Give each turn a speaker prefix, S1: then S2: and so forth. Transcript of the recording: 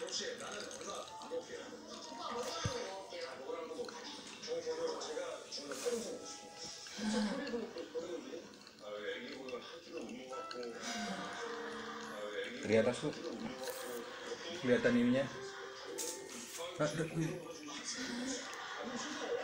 S1: 혹시 나는 얼마 안 먹게
S2: dari atas tuh kelihatan ininya aduh